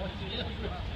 我直接是了。